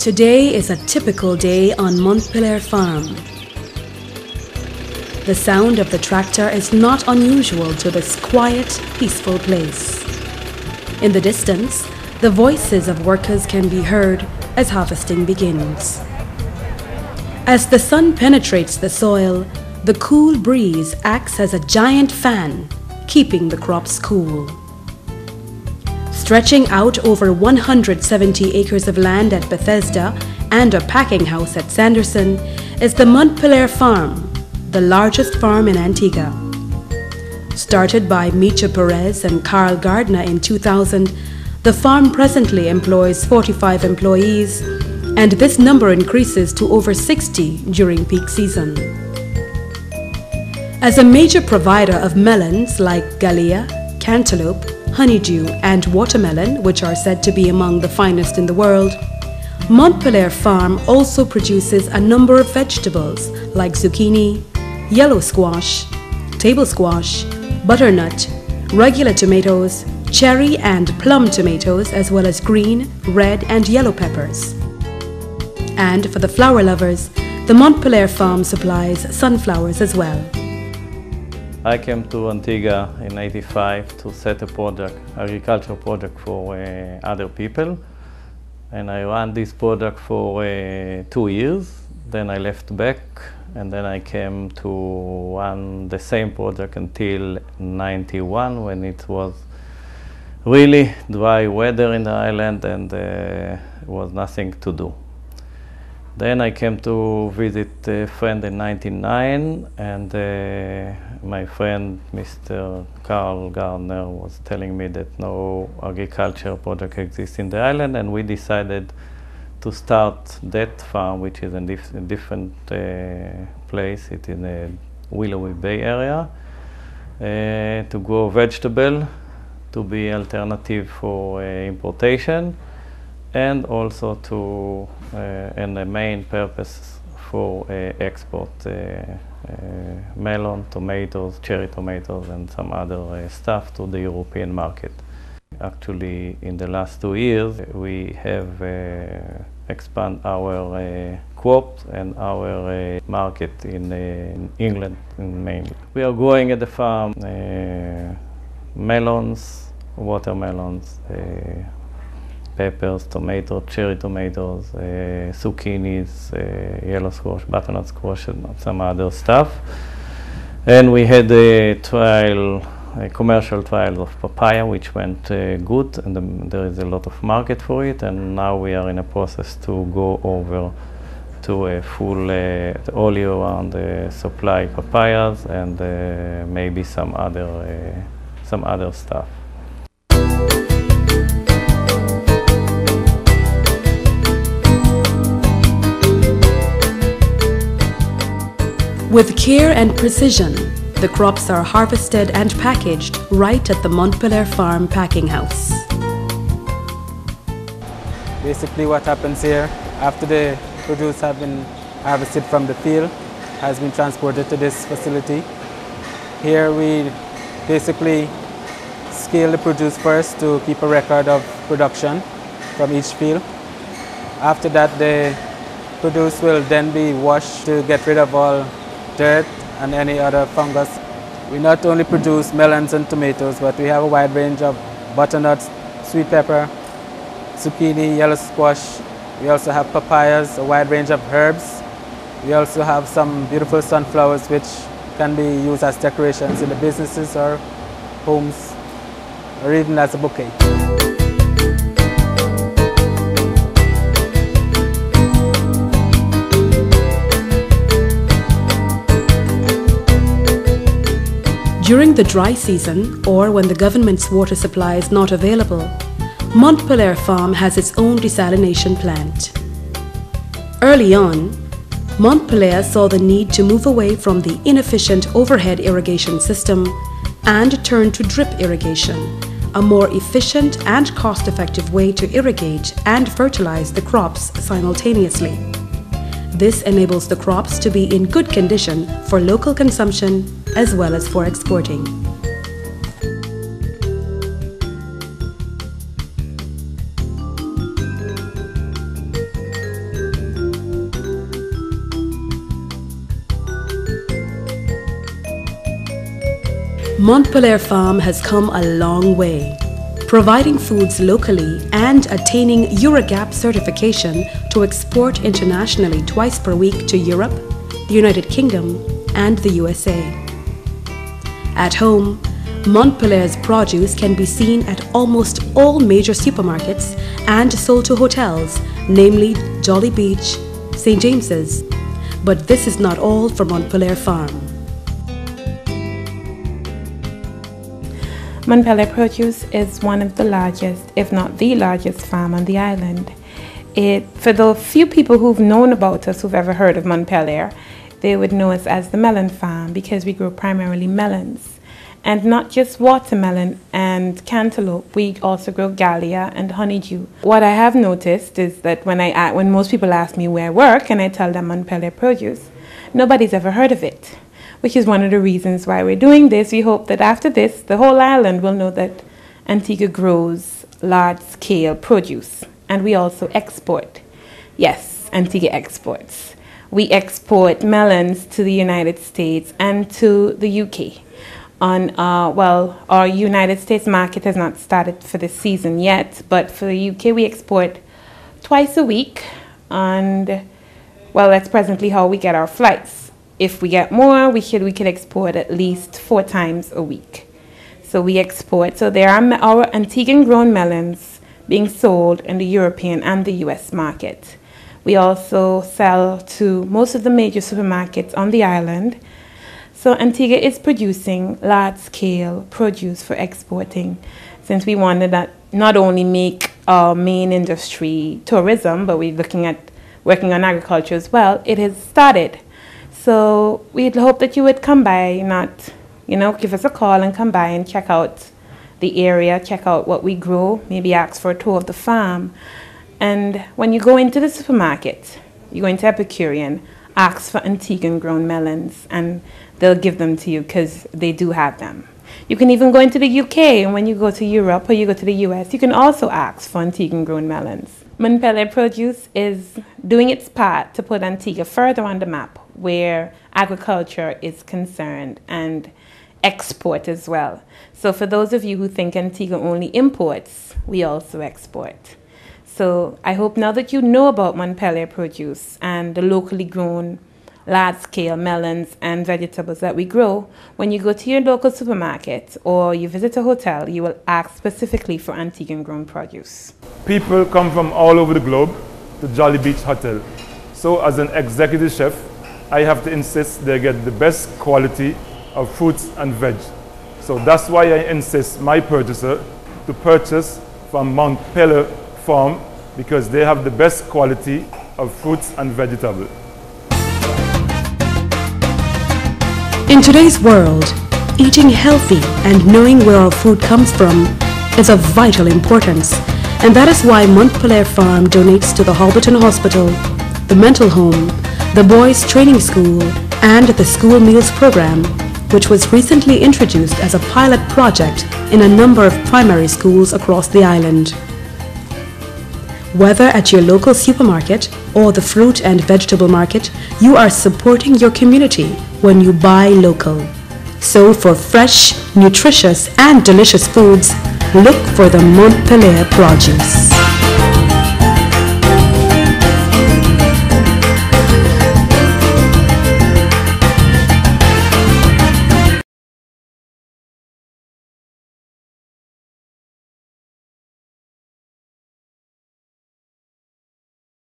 Today is a typical day on Montpelier Farm. The sound of the tractor is not unusual to this quiet, peaceful place. In the distance, the voices of workers can be heard as harvesting begins. As the sun penetrates the soil, the cool breeze acts as a giant fan, keeping the crops cool. Stretching out over 170 acres of land at Bethesda and a packing house at Sanderson is the Montpelier Farm, the largest farm in Antigua. Started by Misha Peretz and Carl Gardner in 2000, the farm presently employs 45 employees, and this number increases to over 60 during peak season. As a major provider of melons like Galia, cantaloupe, honeydew, and watermelon, which are said to be among the finest in the world, Montpelier Farm also produces a number of vegetables like zucchini, yellow squash, table squash, butternut, regular tomatoes, cherry and plum tomatoes, as well as green, red, and yellow peppers. And for the flower lovers, the Montpelier Farm supplies sunflowers as well. I came to Antigua in 85 to set a project, agricultural project for uh, other people. And I ran this project for uh, two years. Then I left back and then I came to run the same project until 91 when it was really dry weather in the island and uh, was nothing to do. Then I came to visit a friend in 99 and uh, my friend Mr. Carl Gardner was telling me that no agriculture project exists in the island and we decided to start that farm which is in dif a different uh, place, it's in the Willoughby Bay area, uh, to grow vegetable, to be alternative for uh, importation and also to, uh, and the main purpose for uh, export uh, melon, tomatoes, cherry tomatoes, and some other stuff to the European market. Actually, in the last two years, we have expand our uh, and our uh, market in, uh, in, England mainly. We are growing at the farm melons, watermelons, peppers, tomatoes, cherry tomatoes, uh, zucchinis, uh, yellow squash, butternut squash, and some other stuff. And we had a trial, a commercial trial of papaya, which went uh, good, and the, there is a lot of market for it. And now we are in a process to go over to a full uh, all year round uh, supply papayas and uh, maybe some other uh, some other stuff. With care and precision, the crops are harvested and packaged right at the Montpelier Farm packing house. Basically what happens here, after the produce have been harvested from the field, has been transported to this facility. Here we basically scale the produce first to keep a record of production from each field. After that, the produce will then be washed to get rid of all dirt and any other fungus. We not only produce melons and tomatoes, but we have a wide range of butternuts, sweet pepper, zucchini, yellow squash. We also have papayas, a wide range of herbs. We also have some beautiful sunflowers which can be used as decorations in the businesses or homes or even as a bouquet. During the dry season, or when the government's water supply is not available, Montpelier Farm has its own desalination plant. Early on, Montpelier saw the need to move away from the inefficient overhead irrigation system and turn to drip irrigation, a more efficient and cost-effective way to irrigate and fertilize the crops simultaneously. This enables the crops to be in good condition for local consumption as well as for exporting. Montpelier Farm has come a long way. Providing foods locally and attaining Eurogap certification to export internationally twice per week to Europe, the United Kingdom, and the USA. At home, Montpelier's produce can be seen at almost all major supermarkets and sold to hotels, namely Jolly Beach, St. James's. But this is not all for Montpelier Farm. Montpelier Produce is one of the largest, if not the largest, farm on the island. It, for the few people who've known about us, who've ever heard of Montpelier, they would know us as the melon farm because we grow primarily melons. And not just watermelon and cantaloupe, we also grow Galia and honeydew. What I have noticed is that when, I, when most people ask me where I work and I tell them Montpelier Produce, nobody's ever heard of it which is one of the reasons why we're doing this. We hope that after this, the whole island will know that Antigua grows large scale produce and we also export. Yes, Antigua exports. We export melons to the United States and to the UK. On uh, well, our United States market has not started for this season yet, but for the UK we export twice a week, and well, that's presently how we get our flights if we get more, we should we could export at least four times a week. So we export. So there are our Antiguan grown melons being sold in the European and the US market. We also sell to most of the major supermarkets on the island. So Antigua is producing large scale produce for exporting since we wanted that not only make our main industry tourism, but we're looking at working on agriculture as well. It has started. So we'd hope that you would come by, not, you know, give us a call and come by and check out the area, check out what we grow, maybe ask for a tour of the farm. And when you go into the supermarket, you go into Epicurean, ask for Antiguan grown melons, and they'll give them to you because they do have them. You can even go into the UK, and when you go to Europe or you go to the US, you can also ask for Antiguan grown melons. Montpelier Produce is doing its part to put Antigua further on the map where agriculture is concerned and export as well. So for those of you who think Antigua only imports, we also export. So I hope now that you know about Montpelier produce and the locally grown large scale melons and vegetables that we grow, when you go to your local supermarket or you visit a hotel, you will ask specifically for Antiguan grown produce. People come from all over the globe to Jolly Beach Hotel. So as an executive chef, I have to insist they get the best quality of fruits and veg. So that's why I insist my purchaser to purchase from Mount Montpelier Farm because they have the best quality of fruits and vegetables. In today's world, eating healthy and knowing where our food comes from is of vital importance. And that is why Montpelier Farm donates to the Holberton Hospital, the mental home, the Boys Training School, and the School Meals Program, which was recently introduced as a pilot project in a number of primary schools across the island. Whether at your local supermarket or the fruit and vegetable market, you are supporting your community when you buy local. So for fresh, nutritious and delicious foods, look for the Montpelier produce.